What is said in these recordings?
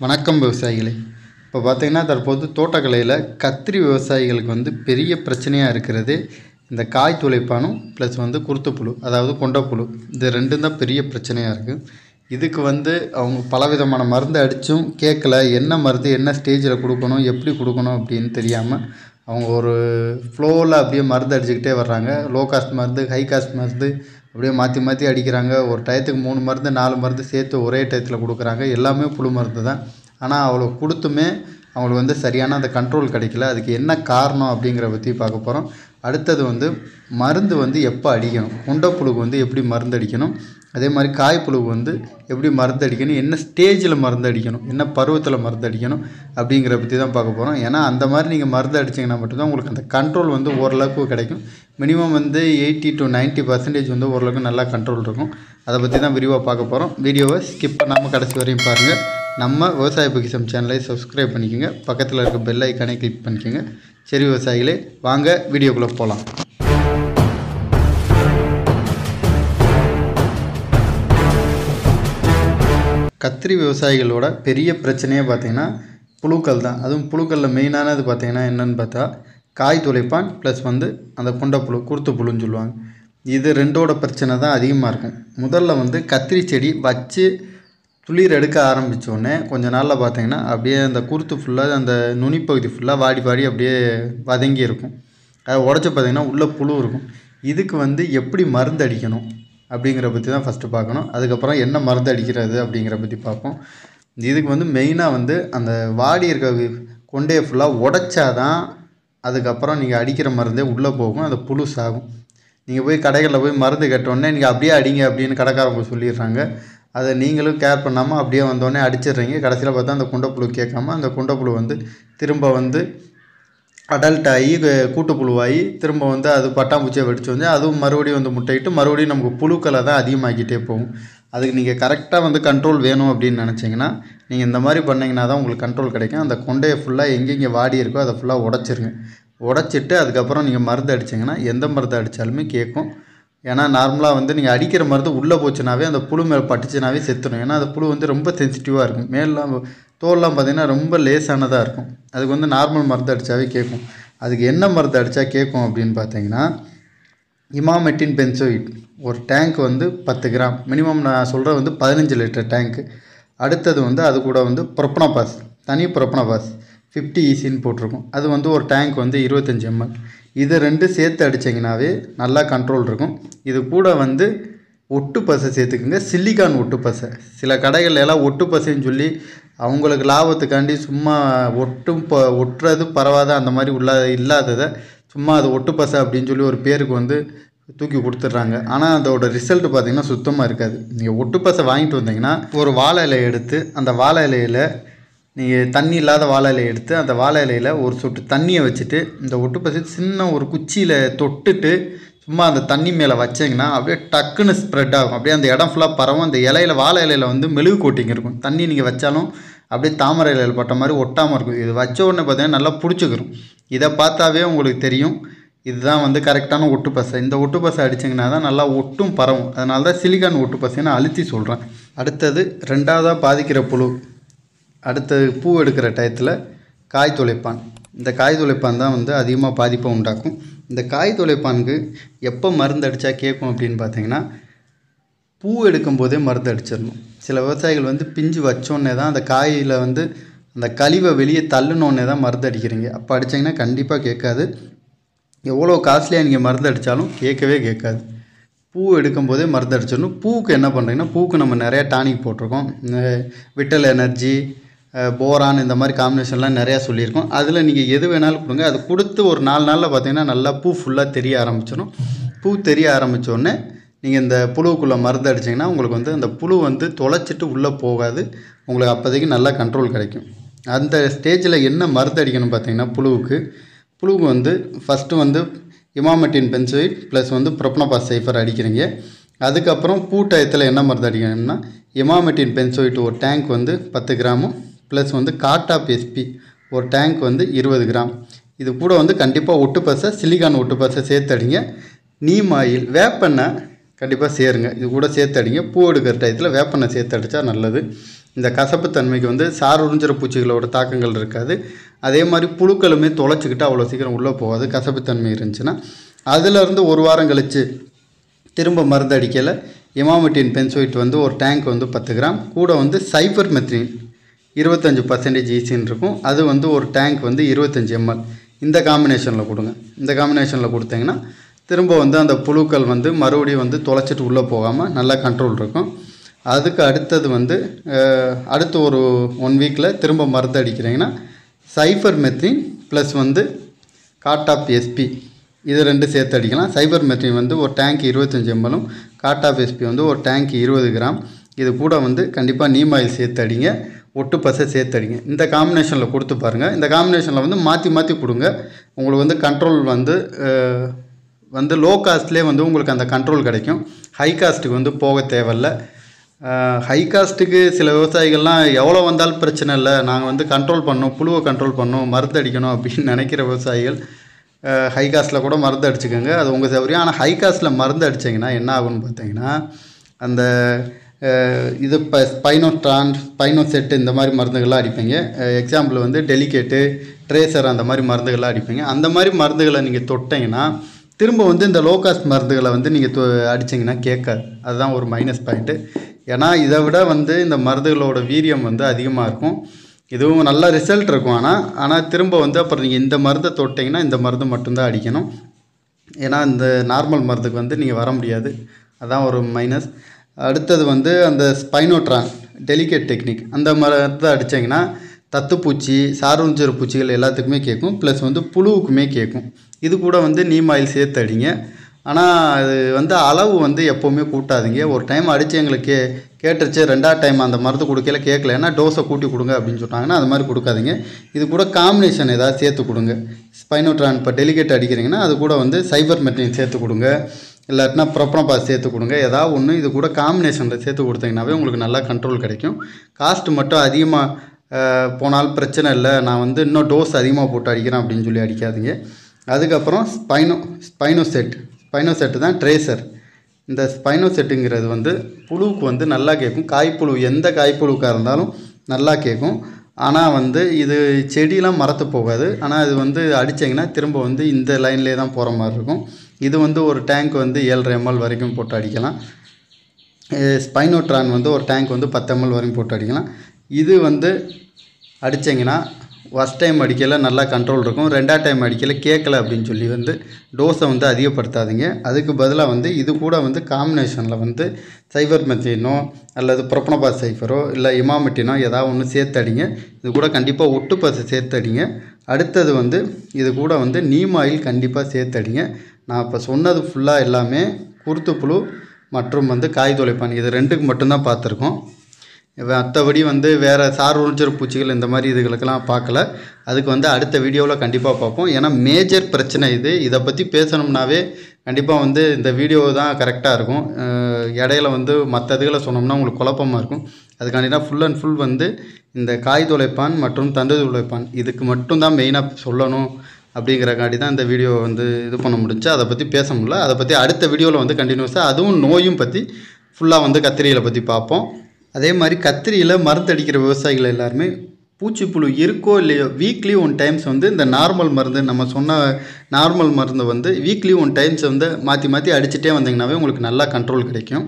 வணக்கம் விவசாயிகளே. இப்போ பார்த்தீங்கன்னா தற்போது தோட்டக்கலையில் கத்திரி விவசாயிகளுக்கு வந்து பெரிய பிரச்சனையாக இருக்கிறது. இந்த காய் துளைப்பானும் ப்ளஸ் வந்து குருத்துப்புழு அதாவது கொண்டைப்புழு இது ரெண்டும் தான் பெரிய பிரச்சனையாக இருக்குது இதுக்கு வந்து அவங்க பலவிதமான மருந்து அடித்தும் கேட்கல என்ன மருந்து என்ன ஸ்டேஜில் கொடுக்கணும் எப்படி கொடுக்கணும் அப்படின்னு தெரியாமல் அவங்க ஒரு ஃப்ளோவில் அப்படியே மருந்து அடிச்சுக்கிட்டே வர்றாங்க. லோ காஸ்ட் மருந்து ஹை காஸ்ட் மருந்து அப்படியே மாற்றி மாற்றி அடிக்கிறாங்க. ஒரு டயத்துக்கு மூணு மருந்து நாலு மருந்து சேர்த்து ஒரே டயத்தில் கொடுக்குறாங்க. எல்லாமே புழு மருந்து தான் ஆனால் அவ்வளோ கொடுத்துமே அவங்களுக்கு வந்து சரியான அந்த கண்ட்ரோல் கிடைக்கல. அதுக்கு என்ன காரணம் அப்படிங்கிற பற்றி பார்க்க போகிறோம் அடுத்தது வந்து மருந்து வந்து எப்போ அடிக்கணும்? கொண்டைப்புழுக்கு வந்து எப்படி மருந்து அடிக்கணும்? அதே மாதிரி காய்ப்புழுக்கு வந்து எப்படி மருந்து அடிக்கணும்? என்ன ஸ்டேஜில் மருந்து அடிக்கணும்? என்ன பருவத்தில் மருந்து அடிக்கணும்? அப்படிங்கிற பற்றி தான் பார்க்க போகிறோம் ஏன்னா அந்த மாதிரி நீங்கள் மருந்து அடிச்சிங்கன்னா மட்டும்தான் உங்களுக்கு அந்த கண்ட்ரோல் வந்து ஓரளவுக்கு கிடைக்கும். மினிமம் வந்து எயிட்டி டு 90% பர்சன்டேஜ் வந்து ஓரளவுக்கு நல்லா கண்ட்ரோல் இருக்கும். அதை பற்றி தான் விரிவாக பார்க்க போகிறோம் வீடியோவை ஸ்கிப் பண்ணாமல் கடைசி வரையும் பாருங்கள் நம்ம விவசாய பொக்கிசம் சேனலை சப்ஸ்கிரைப் பண்ணிக்கோங்க. பக்கத்தில் இருக்க பெல் ஐக்கானே கிளிக் பண்ணிக்கோங்க. சரி விவசாயிகளே வாங்க வீடியோக்குள்ளே போகலாம் கத்திரி விவசாயிகளோட பெரிய பிரச்சனையே பார்த்திங்கன்னா புழுக்கள் தான். அதுவும் புழுக்களில் மெயினானது பார்த்திங்கன்னா என்னன்னு பார்த்தா காய் துளைப்பான் ப்ளஸ் வந்து அந்த குண்டைப்புழு குருத்து புழுன்னு சொல்லுவாங்க. இது ரெண்டோட பிரச்சனை தான் அதிகமாக இருக்கும் முதல்ல வந்து கத்திரி செடி வச்சு துளிர் எடுக்க ஆரம்பித்தோடனே கொஞ்சம் கொஞ்ச நாளில் பார்த்தீங்கன்னா அப்படியே அந்த குருத்து ஃபுல்லாக அந்த நுனிப்பகுதி ஃபுல்லாக வாடி வாடி அப்படியே வதங்கி இருக்கும். அதை உடச்சி பார்த்தீங்கன்னா உள்ளே புழு இருக்கும். இதுக்கு வந்து எப்படி மருந்து அடிக்கணும் அப்படிங்கிற பற்றி தான் ஃபஸ்ட்டு பார்க்கணும். அதுக்கப்புறம் என்ன மருந்து அடிக்கிறது அப்படிங்கிற பற்றி பார்ப்போம். இதுக்கு வந்து மெயினாக வந்து அந்த வாடி இருக்க கொண்டையை ஃபுல்லாக உடைச்சாதான் அதுக்கப்புறம் நீங்கள் அடிக்கிற மருந்தே உள்ளே போகும் அந்த புழு சாகும். நீங்கள் போய் கடைகளில் போய் மருந்து கேட்டோடனே நீங்கள் அப்படியே அடிங்க அப்படின்னு கடைக்காரங்க சொல்லிடுறாங்க. அதை நீங்களும் கேர் பண்ணாமல் அப்படியே வந்தோடனே அடிச்சிடுறீங்க. கடைசியில் பார்த்தா அந்த குண்டைப்புழு கேட்காம அந்த குண்டைப்புழு வந்து திரும்ப வந்து அடல்ட் ஆகி கூட்டுப்புழுவாகி திரும்ப வந்து அது பட்டாம்பூச்சியை வெடிச்சு வந்து அதுவும் மறுபடியும் வந்து முட்டையிட்டு மறுபடியும் நமக்கு புழுக்களை தான் அதிகமாகிக்கிட்டே போகும். அதுக்கு நீங்கள் கரெக்டாக வந்து கண்ட்ரோல் வேணும் அப்படின்னு நினச்சிங்கன்னா நீங்கள் இந்த மாதிரி பண்ணிங்கன்னா தான் உங்களுக்கு கண்ட்ரோல் கிடைக்கும். அந்த கொண்டையை ஃபுல்லாக எங்கெங்கே வாடி இருக்கோ அதை ஃபுல்லாக உடச்சிருங்க. உடச்சிட்டு அதுக்கப்புறம் நீங்கள் மருந்து அடிச்சிங்கன்னா எந்த மருந்து அடித்தாலுமே கேட்கும். ஏன்னா நார்மலாக வந்து நீங்கள் அடிக்கிற மருந்து உள்ளே போச்சுனாவே அந்த புழு மேலே பட்டுச்சுனாவே செத்துடும் ஏன்னா அந்த புழு வந்து ரொம்ப சென்சிட்டிவாக இருக்கும். மேலாம் தோல்லாம் பார்த்தீங்கன்னா ரொம்ப லேசானதாக இருக்கும். அதுக்கு வந்து நார்மல் மருந்து அடித்தாவே கேட்கும் அதுக்கு என்ன மருந்து அடித்தா கேட்கும் அப்படின்னு பார்த்தீங்கன்னா இமாமெட்டின் பென்சோயிட். ஒரு டேங்க் வந்து பத்து கிராம். மினிமம் நான் சொல்கிற வந்து பதினஞ்சு லிட்டர் டேங்க்கு அடுத்தது வந்து அது கூட வந்து புரப்பனபாஸ் தனி புரப்பனபாஸ் ஃபிஃப்டி ஈசின்னு போட்டிருக்கும். அது வந்து ஒரு டேங்க் வந்து இருபத்தஞ்சி எம்எல் இது ரெண்டு சேர்த்து அடிச்சிங்கனாவே நல்லா கண்ட்ரோல் இருக்கும். இது கூட வந்து ஒட்டு பசை சேர்த்துக்குங்க. சில்லிகான் ஒட்டு பசை. சில கடைகள் எல்லாம் ஒட்டு பசைன்னு சொல்லி அவங்களுக்கு லாபத்துக்காண்டி சும்மா ஒட்டும் ப ஒட்டுறது பரவாத அந்த மாதிரி உள்ள இல்லாததை சும்மா அது ஒட்டு பசை அப்படின்னு சொல்லி ஒரு பேருக்கு வந்து தூக்கி கொடுத்துட்றாங்க. ஆனால் அதோட ரிசல்ட் பார்த்தீங்கன்னா சுத்தமாக இருக்காது. நீங்கள் ஒட்டு பசை வாங்கிட்டு வந்தீங்கன்னா ஒரு வாழை இலையை எடுத்து அந்த வாழை இலையில் நீங்கள் தண்ணி இல்லாத வாழை இலையை எடுத்து அந்த வாழை இலையில் ஒரு சொட்டு தண்ணியை வச்சுட்டு இந்த ஒட்டு சின்ன ஒரு குச்சியில் தொட்டுட்டு சும்மா அந்த தண்ணி மேலே வச்சிங்கன்னா அப்படியே டக்குன்னு ஸ்ப்ரெட் ஆகும். அப்படியே அந்த இடம் ஃபுல்லாக பரவும். அந்த இலையில வாழை இலையில வந்து மெழுகு கோட்டிங் இருக்கும். தண்ணி நீங்கள் வச்சாலும் அப்படியே தாமரை இலையில் பட்ட மாதிரி ஒட்டாமல் இருக்கும். இது வச்ச உடனே பார்த்தீங்கன்னா நல்லா பிடிச்சிக்கிறோம் இதை பார்த்தாவே உங்களுக்கு தெரியும். இதுதான் வந்து கரெக்டான ஒட்டு பசை. இந்த ஒட்டு பசை அடிச்சிங்கன்னா தான் நல்லா ஒட்டும் பரவும். அதனால தான் சிலிக்கான் ஒட்டு அழுத்தி சொல்கிறேன் அடுத்தது ரெண்டாவதாக பாதிக்கிற புழு. அடுத்தது பூ எடுக்கிற டயத்தில் காய் துளைப்பான். இந்த காய் துளைப்பான் தான் வந்து அதிகமாக பாதிப்பை உண்டாக்கும். இந்த காய் துளைப்பானுக்கு எப்போ மருந்து அடித்தா கேட்கும் அப்படின்னு பார்த்தீங்கன்னா பூ எடுக்கும் போதே மருந்து அடிச்சிடணும். சில விவசாயிகள் வந்து பிஞ்சு வச்சோன்னே தான் அந்த காயில் வந்து அந்த கழிவை வெளியே தள்ளுனோடனே தான் மருந்து அடிக்கிறீங்க. அப்போ அடித்தீங்கன்னா கண்டிப்பாக கேட்காது. எவ்வளோ காஸ்ட்லியாக நீங்கள் மருந்து அடித்தாலும் கேட்கவே கேட்காது. பூ எடுக்கும்போதே மருந்து அடிச்சிடணும். பூவுக்கு என்ன பண்ணுறீங்கன்னா பூவுக்கு நம்ம நிறையா டானிக் போட்டிருக்கோம். விட்டல் எனர்ஜி போரான் இந்த மாதிரி காம்பினேஷன்லாம் நிறையா சொல்லியிருக்கோம். அதில் நீங்கள் எது வேணாலும் கொடுங்க. அது கொடுத்து ஒரு நாலு நாளில் பார்த்தீங்கன்னா நல்லா பூ ஃபுல்லாக தெரிய ஆரம்பிச்சிடும் பூ தெரிய ஆரம்பித்தோடனே நீங்கள் இந்த புழுவுக்குள்ளே மருந்து அடிச்சிங்கன்னா உங்களுக்கு வந்து அந்த புழு வந்து தொலைச்சிட்டு உள்ளே போகாது. உங்களுக்கு அப்போதைக்கு நல்லா கண்ட்ரோல் கிடைக்கும். அந்த ஸ்டேஜில் என்ன மருந்து அடிக்கணும் பார்த்தீங்கன்னா புழுவுக்கு. புழுவுக்கு வந்து ஃபஸ்ட்டு வந்து இமாமட்டின் பென்சோயிட் ப்ளஸ் வந்து ப்ரொப்னபாஸ் சைஃபர் அடிக்கிறீங்க. அதுக்கப்புறம் பூ டயத்தில் என்ன மருந்து அடிக்கணும்னா இமாமெட்டின் பென்சோயிட் ஒரு டேங்க் வந்து பத்து கிராமும் ப்ளஸ் வந்து காட்டாப் எஸ்பி ஒரு டேங்க் வந்து இருபது கிராம் இது கூட வந்து கண்டிப்பாக ஒட்டு பசை சிலிகான் ஒட்டு பசை சேர்த்து அடிங்க நீம் ஆயில் வேப்பெண்ணெய் கண்டிப்பாக சேருங்க. இது கூட சேர்த்து அடிங்க பூ எடுக்கிற டயத்தில் வேப்பெண்ணெய் சேர்த்தடிச்சா நல்லது. இந்த கசப்புத்தன்மைக்கு வந்து சார் உறிஞ்சிற பூச்சிகளோட தாக்கங்கள் இருக்காது. அதே மாதிரி புழுக்களுமே தொலைச்சிக்கிட்டு அவ்வளோ சீக்கிரம் உள்ளே போகாது. கசப்பு தன்மை இருந்துச்சுன்னா அதுலேருந்து ஒரு வாரம் கழித்து திரும்ப மருந்து அடிக்கல. இமாமெட்டின் பென்சோயிட் வந்து ஒரு டேங்க் வந்து பத்து கிராம் கூட வந்து சைபர் மெத்ரின் இருபத்தஞ்சி பர்சன்டேஜ் ஈஸின்னு இருக்கும். அது வந்து ஒரு டேங்க் வந்து இருபத்தஞ்சி எம்எல் இந்த காம்பினேஷனில் கொடுங்க. இந்த காம்பினேஷனில் கொடுத்தீங்கன்னா திரும்ப வந்து அந்த புழுக்கள் வந்து மறுபடியும் வந்து தொலைச்சிட்டு உள்ளே போகாமல் நல்லா கண்ட்ரோல் இருக்கும். அதுக்கு அடுத்தது வந்து அடுத்து ஒரு ஒன் வீக்கில் திரும்ப மருந்து அடிக்கிறீங்கன்னா சைஃபர் மெத்ரின் ப்ளஸ் வந்து காட்டாப் எஸ்பி இது ரெண்டு சேர்த்து அடிக்கலாம். சைபர் மெத்ரின் வந்து ஒரு டேங்க் இருபத்தஞ்சி எம்எலும் காட்டாப் எஸ்பி வந்து ஒரு டேங்க் இருபது கிராம். இது கூட வந்து கண்டிப்பாக நீம் ஆயில் சேர்த்து அடிங்க. ஒட்டு பசை சேர்த்து அடிங்க இந்த காம்பினேஷனில் கொடுத்து பாருங்கள் இந்த காம்பினேஷனில் வந்து மாற்றி மாற்றி கொடுங்க. உங்களுக்கு வந்து கண்ட்ரோல் வந்து வந்து லோ காஸ்ட்லேயே வந்து உங்களுக்கு அந்த கண்ட்ரோல் கிடைக்கும். ஹை காஸ்ட்டுக்கு வந்து போக தேவையில்ல. ஹை காஸ்ட்டுக்கு சில விவசாயிகள்லாம் எவ்வளோ வந்தாலும் பிரச்சனை இல்லை. நாங்கள் வந்து கண்ட்ரோல் பண்ணோம் புழுவை கண்ட்ரோல் பண்ணோம் மருந்து அடிக்கணும் அப்படின்னு நினைக்கிற விவசாயிகள் ஹை காஸ்ட்டில் கூட மருந்து அடிச்சுக்கோங்க. அது உங்கள் சௌகரியம். ஆனால் ஹை காஸ்ட்டில் மருந்து அடிச்சிங்கன்னா என்ன ஆகும்னு பார்த்தீங்கன்னா அந்த இது இப்போ ஸ்பைனோட்ரான் ஸ்பைனோசெட்டு இந்த மாதிரி மருந்துகள்லாம் அடிப்பீங்க. எக்ஸாம்பிள் வந்து டெலிகேட்டு ட்ரேசர் அந்த மாதிரி மருந்துகள்லாம் அடிப்பீங்க. அந்த மாதிரி மருந்துகளை நீங்கள் தொட்டிங்கன்னா திரும்ப வந்து இந்த லோ காஸ்ட் மருந்துகளை வந்து நீங்கள் அடிச்சிங்கன்னா கேட்காது. அதுதான் ஒரு மைனஸ் பாயிண்ட்டு ஏன்னா இதை விட வந்து இந்த மருந்துகளோட வீரியம் வந்து அதிகமாக இருக்கும். இதுவும் நல்ல ரிசல்ட் இருக்கும். ஆனால் ஆனால் திரும்ப வந்து அப்புறம் நீங்கள் இந்த மருந்தை தொட்டிங்கன்னா இந்த மருந்து மட்டும்தான் அடிக்கணும். ஏன்னா இந்த நார்மல் மருந்துக்கு வந்து நீங்கள் வர முடியாது. அதான் ஒரு மைனஸ் அடுத்தது வந்து அந்த ஸ்பைனோட்ரான் டெலிகேட் டெக்னிக் அந்த மரத்தை அடித்தீங்கன்னா தத்துப்பூச்சி சாரூஞ்சர் பூச்சிகள் எல்லாத்துக்குமே கேட்கும். ப்ளஸ் வந்து புழுவுக்குமே கேட்கும். இது கூட வந்து நீம் ஆயில் சேர்த்து அடிங்க. ஆனால் அது வந்து அளவு வந்து எப்போவுமே கூட்டாதீங்க. ஒரு டைம் அடித்து எங்களுக்கு கே கேட்டுருச்சு ரெண்டாவது டைம் அந்த மருந்து கொடுக்கல கேட்கல. ஏன்னா டோஸை கூட்டி கொடுங்க அப்படின்னு சொன்னாங்கன்னா அது மாதிரி கொடுக்காதீங்க. இது கூட காம்பினேஷன் ஏதாவது சேர்த்து கொடுங்க. ஸ்பைனோட்ரான் இப்போ டெலிகேட் அடிக்கிறீங்கன்னா அது கூட வந்து சைபர் மெட்ரின் சேர்த்து கொடுங்க. இல்லாட்டினா ப்ரொப்னபாஸ் சேர்த்து கொடுங்க. ஏதாவது ஒன்று இது கூட காம்பினேஷனில் சேர்த்து கொடுத்தீங்கன்னாவே உங்களுக்கு நல்லா கண்ட்ரோல் கிடைக்கும். காஸ்ட் மட்டும் அதிகமாக போனால் பிரச்சனை இல்லை. நான் வந்து இன்னும் டோஸ் அதிகமாக போட்டு அடிக்கிறேன் அப்படின்னு சொல்லி அடிக்காதீங்க. அதுக்கப்புறம் ஸ்பைனோ ஸ்பைனோ செட் ஸ்பைனோ செட்டு தான் ட்ரேசர் இந்த ஸ்பைனோ செட்டுங்கிறது வந்து புழுவுக்கு வந்து நல்லா கேட்கும். காய்ப்புழு எந்த காய்ப்புழுக்காக இருந்தாலும் நல்லா கேட்கும். ஆனால் வந்து இது செடியெலாம் மரத்து போகாது. ஆனால் இது வந்து அடித்தீங்கன்னா திரும்ப வந்து இந்த லைன்லேயே தான் போகிற மாதிரி இருக்கும். இது வந்து ஒரு டேங்க் வந்து ஏழரை எம்எல் வரைக்கும் போட்டு அடிக்கலாம். ஸ்பைனோட்ரான் வந்து ஒரு டேங்க் வந்து பத்து எம்எல் வரைக்கும் போட்டு அடிக்கலாம். இது வந்து அடித்தீங்கன்னா ஃபஸ்ட் டைம் அடிக்கல நல்லா கண்ட்ரோல் இருக்கும். ரெண்டாவது டைம் அடிக்கல கேட்கல அப்படின்னு சொல்லி வந்து டோஸை வந்து அதிகப்படுத்தாதீங்க. அதுக்கு பதிலாக வந்து இது கூட வந்து காம்பினேஷனில் வந்து சைபர் மெத்தினோ அல்லது ப்ரொப்பனபாஸ் சைஃபரோ இல்லை இமாமெட்டினோ ஏதாவது ஒன்று சேர்த்து அடிங்க. இது கூட கண்டிப்பாக ஒட்டு பசை சேர்த்து அடிங்க. அடுத்தது வந்து இது கூட வந்து நீம் ஆயில் கண்டிப்பாக சேர்த்து அடிங்க நான் இப்போ சொன்னது ஃபுல்லாக எல்லாமே குருத்துப்புழு மற்றும் வந்து காய் தொலைப்பான் இது ரெண்டுக்கு மட்டும்தான் பார்த்துருக்கோம். மற்றபடி வந்து வேறு சார் உறிஞ்சிற பூச்சிகள் இந்த மாதிரி இதுகளுக்கெல்லாம் பார்க்கல. அதுக்கு வந்து அடுத்த வீடியோவில் கண்டிப்பாக பார்ப்போம். ஏன்னா மேஜர் பிரச்சனை இது. இதை பற்றி பேசணும்னாவே கண்டிப்பாக வந்து இந்த வீடியோ தான் கரெக்டாக இருக்கும். இடையில வந்து மற்ற இதுகளை சொன்னோம்னா உங்களுக்கு குழப்பமாக இருக்கும். அதுக்காண்டி தான் ஃபுல் அண்ட் ஃபுல் வந்து இந்த காய் துளைப்பான் மற்றும் தந்தது துளைப்பான் இதுக்கு மட்டும்தான் மெயினாக சொல்லணும் அப்படிங்கிறக்காண்டி தான் இந்த வீடியோ வந்து இது பண்ண முடிஞ்சு. அதை பற்றி பேச முடியல. அதை பற்றி அடுத்த வீடியோவில் வந்து கண்டினியூஸாக அதுவும் நோயும் பற்றி ஃபுல்லாக வந்து கத்திரிகளை பற்றி பார்ப்போம். அதே மாதிரி கத்திரியில் மருந்து அடிக்கிற விவசாயிகள் எல்லாருமே பூச்சிப்புழு இருக்கோ இல்லையோ வீக்லி ஒன் டைம்ஸ் வந்து இந்த நார்மல் மருந்து நம்ம சொன்ன நார்மல் மருந்து வந்து வீக்லி ஒன் டைம்ஸ் வந்து மாற்றி மாற்றி அடிச்சுட்டே வந்தீங்கன்னாவே உங்களுக்கு நல்லா கண்ட்ரோல் கிடைக்கும்.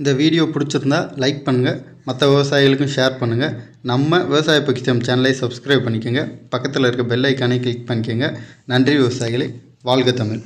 இந்த வீடியோ பிடிச்சிருந்தா லைக் பண்ணுங்கள் மற்ற விவசாயிகளுக்கும் ஷேர் பண்ணுங்கள் நம்ம விவசாய பக்கிச்சம் சேனலை சப்ஸ்கிரைப் பண்ணிக்கோங்க. பக்கத்தில் இருக்க பெல் ஐக்கானை கிளிக் பண்ணிக்கோங்க. நன்றி விவசாயிகளே. வாழ்க தமிழ்.